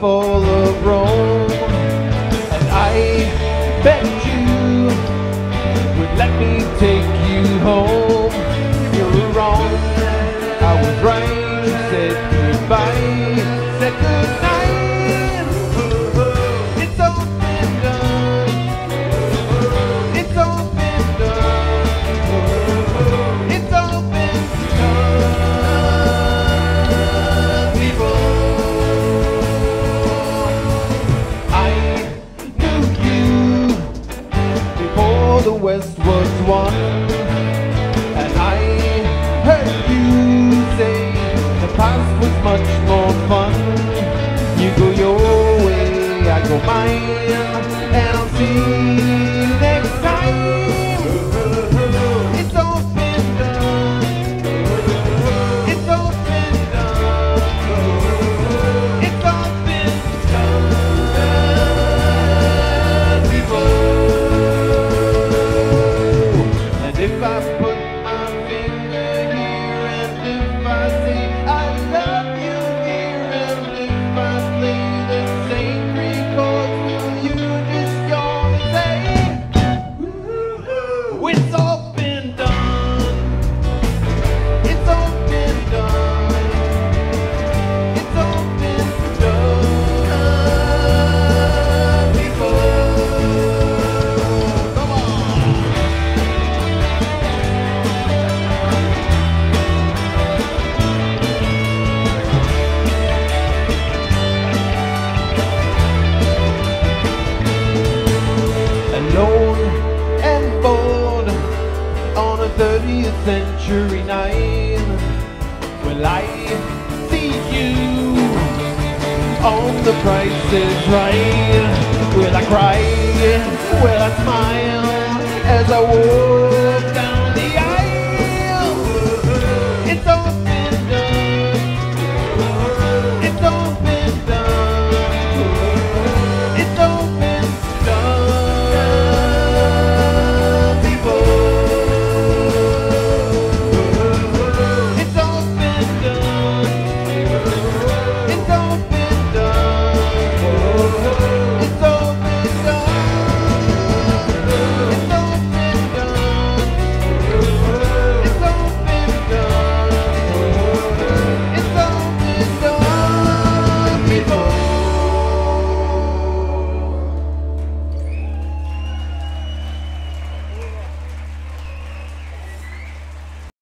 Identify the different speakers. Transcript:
Speaker 1: full of Rome. And I bet you would let me take you home. You were wrong, I was right. the West was won. And I heard you say the past was much more fun. You go your way, I go mine, and I'll see you next time. Alone and bored on a 30th century night. Will I see you on the price is right? Will I cry? Will I smile as I walk